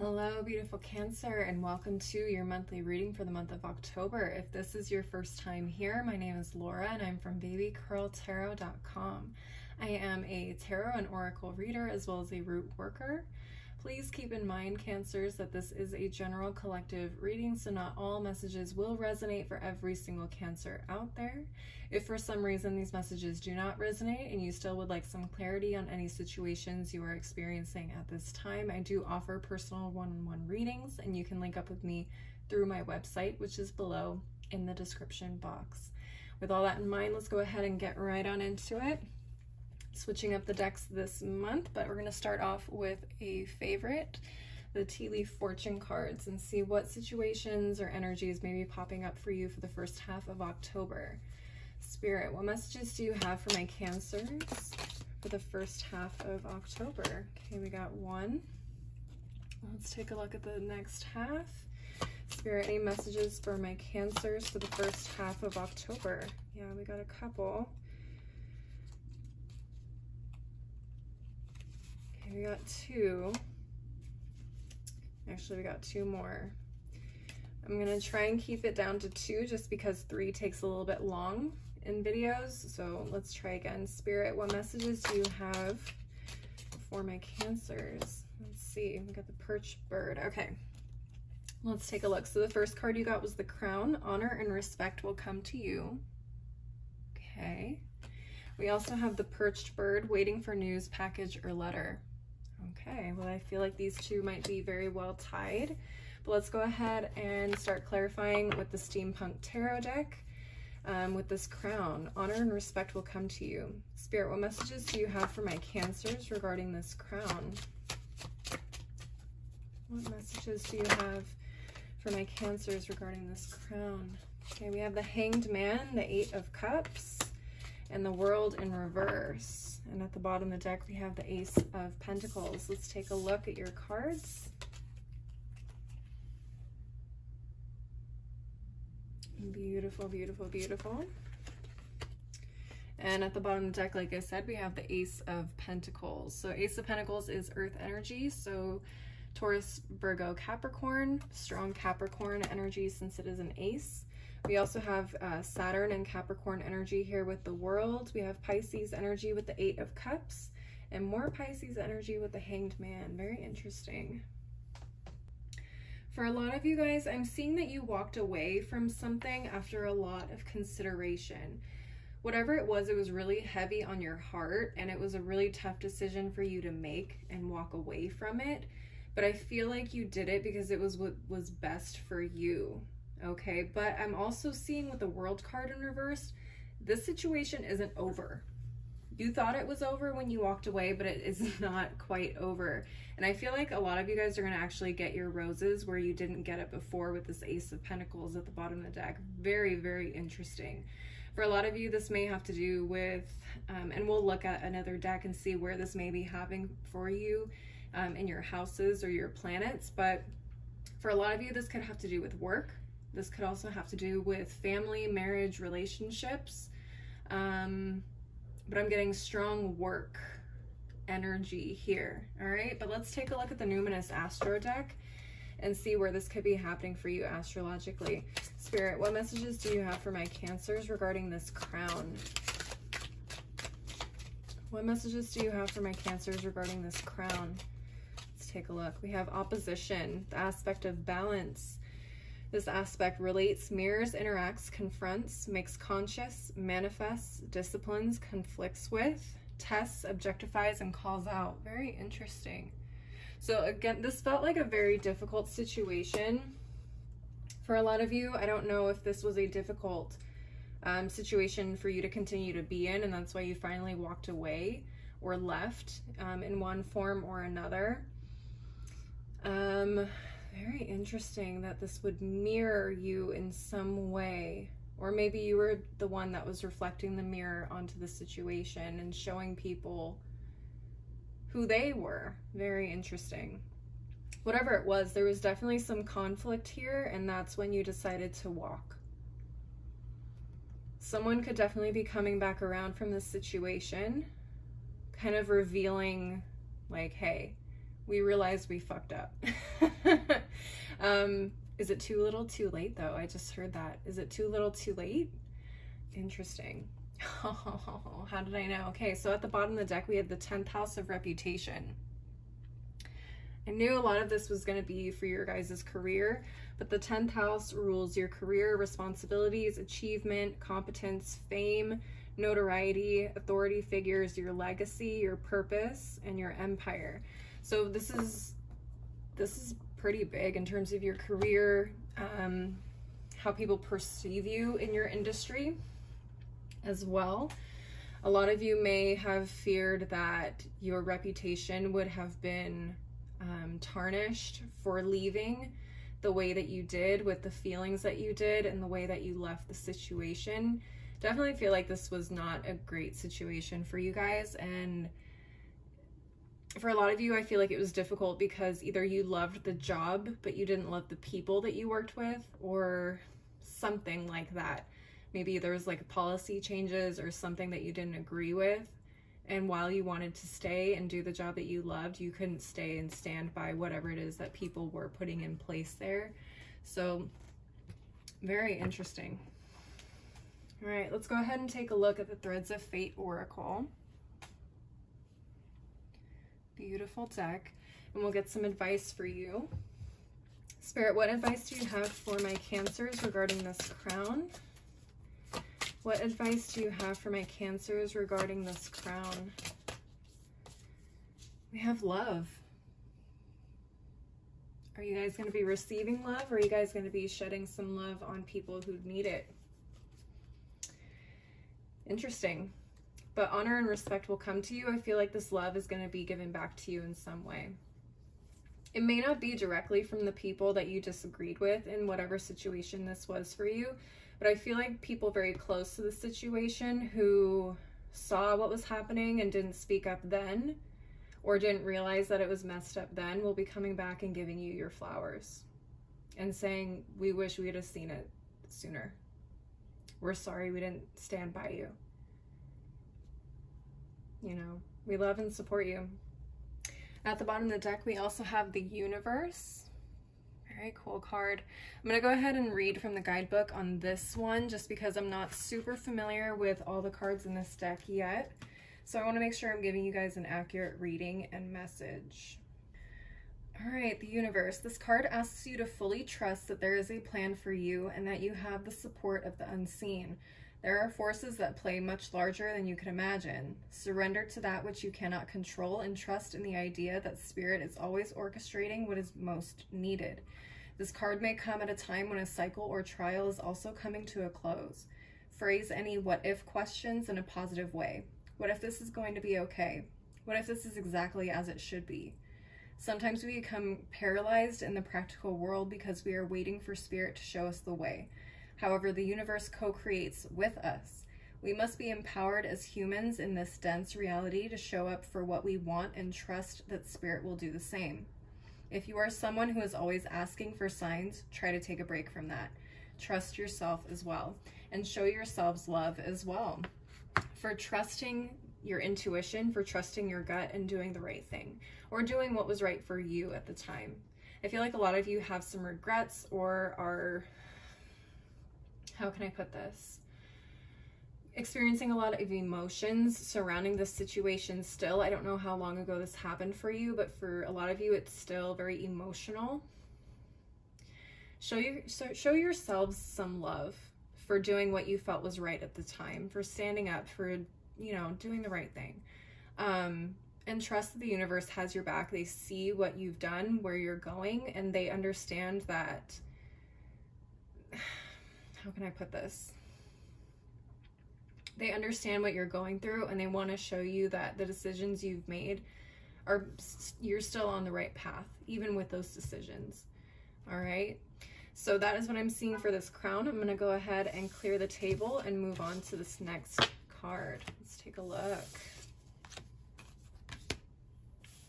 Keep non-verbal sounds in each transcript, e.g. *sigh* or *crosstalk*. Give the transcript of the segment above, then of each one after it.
Hello, beautiful Cancer, and welcome to your monthly reading for the month of October. If this is your first time here, my name is Laura and I'm from babycurltarot.com. I am a tarot and oracle reader as well as a root worker. Please keep in mind, Cancers, that this is a general collective reading, so not all messages will resonate for every single Cancer out there. If for some reason these messages do not resonate and you still would like some clarity on any situations you are experiencing at this time, I do offer personal one-on-one -on -one readings, and you can link up with me through my website, which is below in the description box. With all that in mind, let's go ahead and get right on into it switching up the decks this month, but we're going to start off with a favorite, the Tea Leaf Fortune cards, and see what situations or energies may be popping up for you for the first half of October. Spirit, what messages do you have for my Cancers for the first half of October? Okay, we got one. Let's take a look at the next half. Spirit, any messages for my Cancers for the first half of October? Yeah, we got a couple. we got two. Actually, we got two more. I'm to try and keep it down to two just because three takes a little bit long in videos. So let's try again. Spirit, what messages do you have for my cancers? Let's see. We got the perch bird. Okay. Let's take a look. So the first card you got was the crown. Honor and respect will come to you. Okay. We also have the perched bird waiting for news, package, or letter. Okay, well, I feel like these two might be very well tied. But let's go ahead and start clarifying with the Steampunk Tarot deck. Um, with this crown, honor and respect will come to you. Spirit, what messages do you have for my cancers regarding this crown? What messages do you have for my cancers regarding this crown? Okay, we have the Hanged Man, the Eight of Cups, and the World in Reverse. And at the bottom of the deck, we have the Ace of Pentacles. Let's take a look at your cards. Beautiful, beautiful, beautiful. And at the bottom of the deck, like I said, we have the Ace of Pentacles. So Ace of Pentacles is Earth energy. So Taurus, Virgo, Capricorn, strong Capricorn energy since it is an ace. We also have uh, Saturn and Capricorn energy here with the world. We have Pisces energy with the Eight of Cups and more Pisces energy with the Hanged Man. Very interesting. For a lot of you guys, I'm seeing that you walked away from something after a lot of consideration. Whatever it was, it was really heavy on your heart and it was a really tough decision for you to make and walk away from it. But I feel like you did it because it was what was best for you okay? But I'm also seeing with the world card in reverse, this situation isn't over. You thought it was over when you walked away, but it is *laughs* not quite over. And I feel like a lot of you guys are going to actually get your roses where you didn't get it before with this Ace of Pentacles at the bottom of the deck. Very, very interesting. For a lot of you, this may have to do with, um, and we'll look at another deck and see where this may be having for you um, in your houses or your planets. But for a lot of you, this could have to do with work. This could also have to do with family, marriage, relationships. Um, but I'm getting strong work energy here, all right? But let's take a look at the Numinous Astro deck and see where this could be happening for you astrologically. Spirit, what messages do you have for my cancers regarding this crown? What messages do you have for my cancers regarding this crown? Let's take a look. We have opposition, the aspect of balance, this aspect relates, mirrors, interacts, confronts, makes conscious, manifests, disciplines, conflicts with, tests, objectifies, and calls out. Very interesting. So again, this felt like a very difficult situation for a lot of you. I don't know if this was a difficult um, situation for you to continue to be in, and that's why you finally walked away or left um, in one form or another. Um, very interesting that this would mirror you in some way. Or maybe you were the one that was reflecting the mirror onto the situation and showing people who they were. Very interesting. Whatever it was, there was definitely some conflict here, and that's when you decided to walk. Someone could definitely be coming back around from this situation, kind of revealing, like, hey, we realized we fucked up. *laughs* um, is it too little, too late though? I just heard that. Is it too little, too late? Interesting. *laughs* How did I know? Okay, so at the bottom of the deck, we had the 10th house of reputation. I knew a lot of this was going to be for your guys' career, but the 10th house rules your career, responsibilities, achievement, competence, fame, notoriety, authority figures, your legacy, your purpose, and your empire. So this is this is pretty big in terms of your career, um, how people perceive you in your industry as well. A lot of you may have feared that your reputation would have been um, tarnished for leaving the way that you did, with the feelings that you did, and the way that you left the situation. Definitely feel like this was not a great situation for you guys. And for a lot of you, I feel like it was difficult because either you loved the job, but you didn't love the people that you worked with, or something like that. Maybe there was like policy changes or something that you didn't agree with. And while you wanted to stay and do the job that you loved, you couldn't stay and stand by whatever it is that people were putting in place there. So, very interesting. All right, let's go ahead and take a look at the Threads of Fate Oracle. Beautiful deck. And we'll get some advice for you. Spirit, what advice do you have for my cancers regarding this crown? What advice do you have for my cancers regarding this crown? We have love. Are you guys going to be receiving love or are you guys going to be shedding some love on people who need it? Interesting. But honor and respect will come to you. I feel like this love is going to be given back to you in some way. It may not be directly from the people that you disagreed with in whatever situation this was for you, but I feel like people very close to the situation who saw what was happening and didn't speak up then or didn't realize that it was messed up then will be coming back and giving you your flowers and saying, We wish we had seen it sooner. We're sorry we didn't stand by you. You know, we love and support you. At the bottom of the deck, we also have the universe. Very cool card. I'm going to go ahead and read from the guidebook on this one just because I'm not super familiar with all the cards in this deck yet. So I want to make sure I'm giving you guys an accurate reading and message. All right, the universe. This card asks you to fully trust that there is a plan for you and that you have the support of the unseen. There are forces that play much larger than you can imagine. Surrender to that which you cannot control and trust in the idea that spirit is always orchestrating what is most needed. This card may come at a time when a cycle or trial is also coming to a close. Phrase any what if questions in a positive way. What if this is going to be okay? What if this is exactly as it should be? Sometimes we become paralyzed in the practical world because we are waiting for spirit to show us the way. However, the universe co-creates with us. We must be empowered as humans in this dense reality to show up for what we want and trust that spirit will do the same. If you are someone who is always asking for signs, try to take a break from that. Trust yourself as well and show yourselves love as well for trusting your intuition, for trusting your gut and doing the right thing or doing what was right for you at the time. I feel like a lot of you have some regrets or are, how can I put this? Experiencing a lot of emotions surrounding this situation still. I don't know how long ago this happened for you, but for a lot of you, it's still very emotional. Show, your, show yourselves some love for doing what you felt was right at the time, for standing up, for, you know, doing the right thing. Um, and trust that the universe has your back. They see what you've done, where you're going, and they understand that. How can I put this? They understand what you're going through and they want to show you that the decisions you've made are you're still on the right path, even with those decisions. All right. So that is what I'm seeing for this crown. I'm going to go ahead and clear the table and move on to this next card. Let's take a look.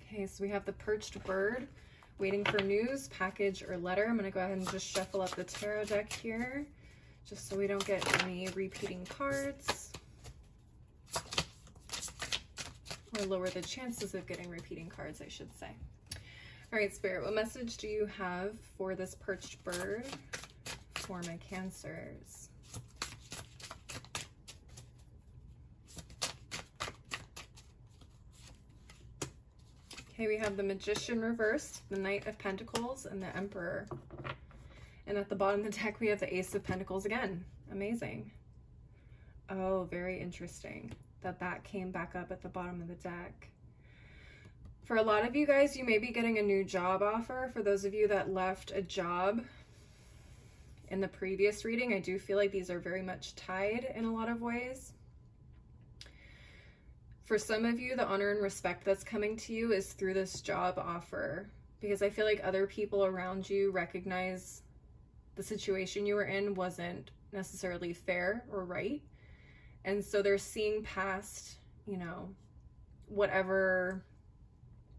Okay, so we have the perched bird waiting for news, package, or letter. I'm going to go ahead and just shuffle up the tarot deck here just so we don't get any repeating cards or lower the chances of getting repeating cards, I should say. All right, Spirit, what message do you have for this perched bird for my cancers? Okay, we have the Magician reversed, the Knight of Pentacles, and the Emperor. And at the bottom of the deck, we have the Ace of Pentacles again. Amazing. Oh, very interesting that that came back up at the bottom of the deck. For a lot of you guys, you may be getting a new job offer. For those of you that left a job in the previous reading, I do feel like these are very much tied in a lot of ways. For some of you, the honor and respect that's coming to you is through this job offer because I feel like other people around you recognize the situation you were in wasn't necessarily fair or right. And so they're seeing past, you know, whatever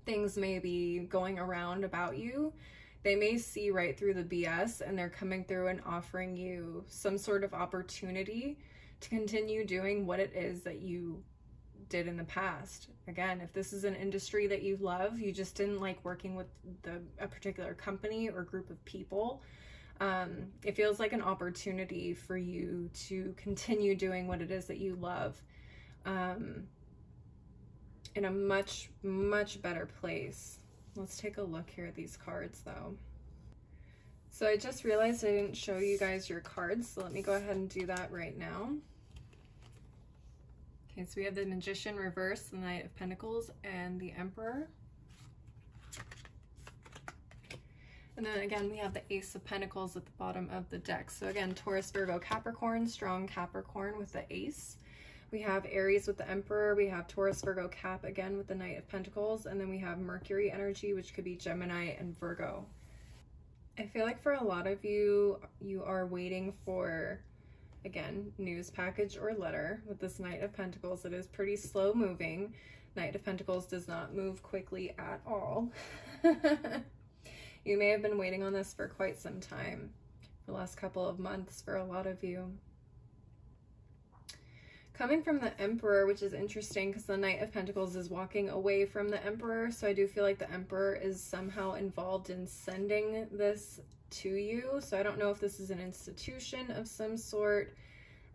things may be going around about you. They may see right through the BS and they're coming through and offering you some sort of opportunity to continue doing what it is that you did in the past. Again, if this is an industry that you love, you just didn't like working with the a particular company or group of people, um, it feels like an opportunity for you to continue doing what it is that you love um, in a much, much better place. Let's take a look here at these cards though. So I just realized I didn't show you guys your cards, so let me go ahead and do that right now. Okay, so we have the Magician reverse, the Knight of Pentacles, and the Emperor. And then again, we have the Ace of Pentacles at the bottom of the deck. So again, Taurus, Virgo, Capricorn, strong Capricorn with the Ace. We have Aries with the Emperor. We have Taurus, Virgo, Cap again with the Knight of Pentacles. And then we have Mercury energy, which could be Gemini and Virgo. I feel like for a lot of you, you are waiting for, again, news package or letter with this Knight of Pentacles. It is pretty slow moving. Knight of Pentacles does not move quickly at all. *laughs* You may have been waiting on this for quite some time, the last couple of months for a lot of you. Coming from the Emperor, which is interesting because the Knight of Pentacles is walking away from the Emperor, so I do feel like the Emperor is somehow involved in sending this to you. So I don't know if this is an institution of some sort,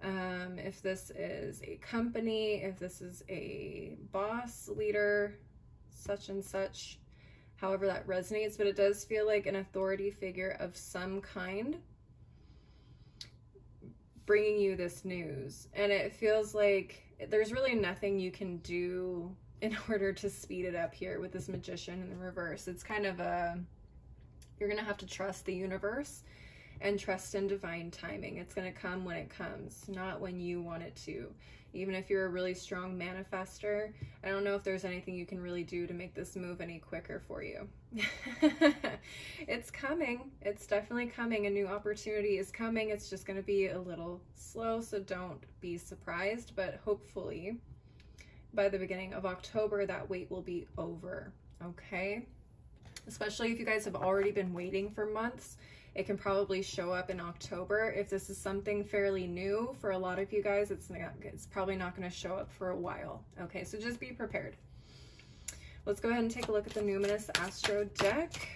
um, if this is a company, if this is a boss, leader, such and such however that resonates, but it does feel like an authority figure of some kind bringing you this news. And it feels like there's really nothing you can do in *laughs* order to speed it up here with this magician in the reverse. It's kind of a, you're going to have to trust the universe and trust in divine timing. It's going to come when it comes, not when you want it to even if you're a really strong manifester, I don't know if there's anything you can really do to make this move any quicker for you. *laughs* it's coming. It's definitely coming. A new opportunity is coming. It's just going to be a little slow, so don't be surprised, but hopefully by the beginning of October, that wait will be over, okay? Especially if you guys have already been waiting for months it can probably show up in October. If this is something fairly new for a lot of you guys, it's, not, it's probably not going to show up for a while. Okay, so just be prepared. Let's go ahead and take a look at the Numinous Astro deck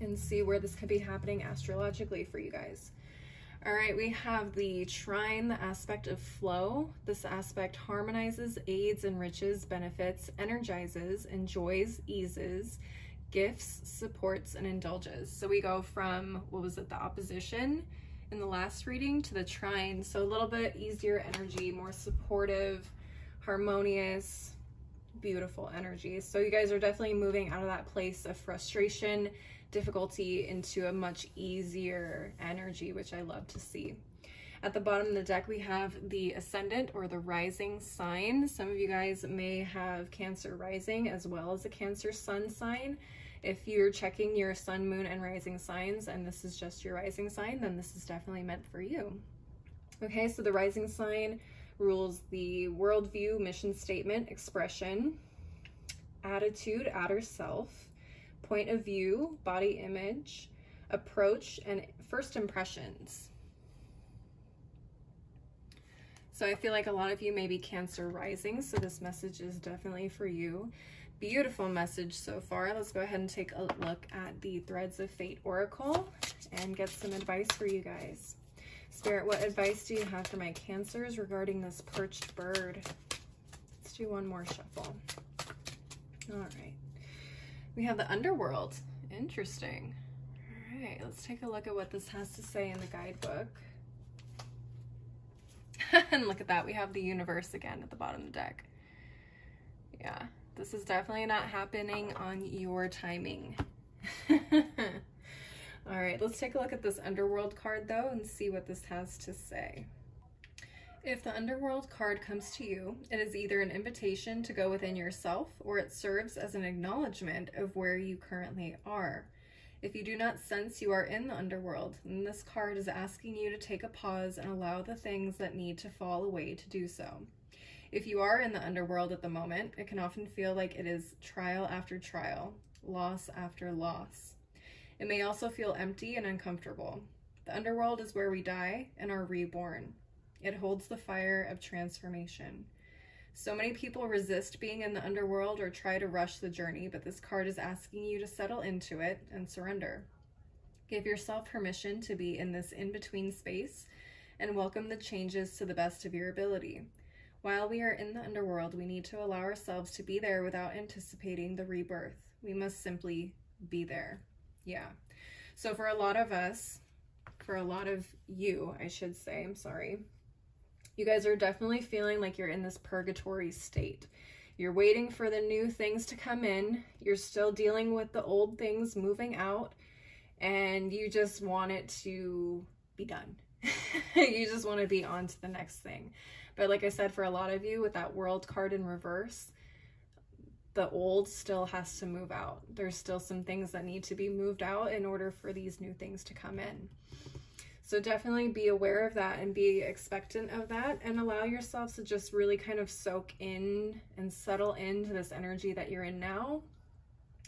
and see where this could be happening astrologically for you guys. All right, we have the trine, the aspect of flow. This aspect harmonizes, aids, enriches, benefits, energizes, enjoys, eases, gifts, supports, and indulges. So we go from, what was it, the opposition in the last reading to the trine. So a little bit easier energy, more supportive, harmonious, beautiful energy. So you guys are definitely moving out of that place of frustration, difficulty into a much easier energy, which I love to see. At the bottom of the deck, we have the ascendant or the rising sign. Some of you guys may have Cancer rising as well as a Cancer sun sign. If you're checking your sun, moon, and rising signs and this is just your rising sign, then this is definitely meant for you. Okay, so the rising sign rules the worldview, mission statement, expression, attitude, outer self, point of view, body image, approach, and first impressions. So I feel like a lot of you may be Cancer rising, so this message is definitely for you. beautiful message so far. Let's go ahead and take a look at the Threads of Fate Oracle and get some advice for you guys. Spirit, what advice do you have for my cancers regarding this perched bird? Let's do one more shuffle. All right. We have the underworld. Interesting. All right, let's take a look at what this has to say in the guidebook. *laughs* and look at that, we have the universe again at the bottom of the deck. Yeah, this is definitely not happening on your timing. *laughs* All right, let's take a look at this underworld card though and see what this has to say. If the underworld card comes to you, it is either an invitation to go within yourself or it serves as an acknowledgement of where you currently are. If you do not sense you are in the underworld, then this card is asking you to take a pause and allow the things that need to fall away to do so. If you are in the underworld at the moment, it can often feel like it is trial after trial, loss after loss. It may also feel empty and uncomfortable. The underworld is where we die and are reborn. It holds the fire of transformation. So many people resist being in the underworld or try to rush the journey, but this card is asking you to settle into it and surrender. Give yourself permission to be in this in-between space and welcome the changes to the best of your ability. While we are in the underworld, we need to allow ourselves to be there without anticipating the rebirth. We must simply be there. Yeah. So for a lot of us, for a lot of you, I should say, I'm sorry, you guys are definitely feeling like you're in this purgatory state. You're waiting for the new things to come in. You're still dealing with the old things moving out and you just want it to be done. *laughs* you just want to be on to the next thing. But like I said, for a lot of you with that world card in reverse, the old still has to move out. There's still some things that need to be moved out in order for these new things to come in. So definitely be aware of that and be expectant of that and allow yourself to just really kind of soak in and settle into this energy that you're in now.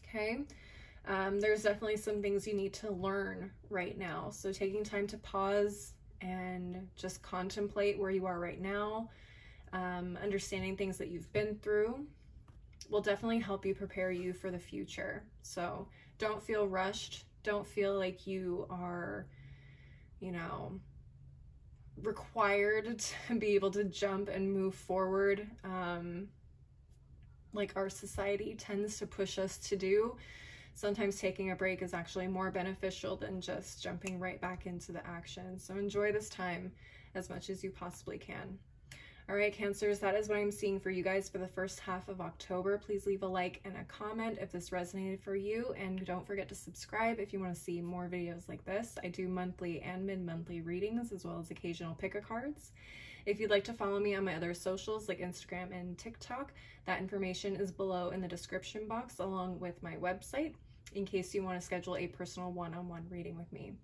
Okay. Um, there's definitely some things you need to learn right now. So taking time to pause and just contemplate where you are right now, um, understanding things that you've been through, will definitely help you prepare you for the future. So don't feel rushed. Don't feel like you are, you know, required *laughs* to be able to jump and move forward um, like our society tends to push us to do. Sometimes taking a break is actually more beneficial than just jumping right back into the action. So enjoy this time as much as you possibly can. All right, Cancers, that is what I'm seeing for you guys for the first half of October. Please leave a like and a comment if this resonated for you. And don't forget to subscribe if you want to see more videos like this. I do monthly and mid-monthly readings as well as occasional pick-a-cards. If you'd like to follow me on my other socials like Instagram and TikTok, that information is below in the description box along with my website in case you want to schedule a personal one-on-one -on -one reading with me.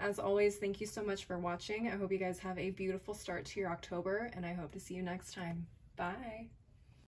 As always, thank you so much for watching. I hope you guys have a beautiful start to your October, and I hope to see you next time. Bye!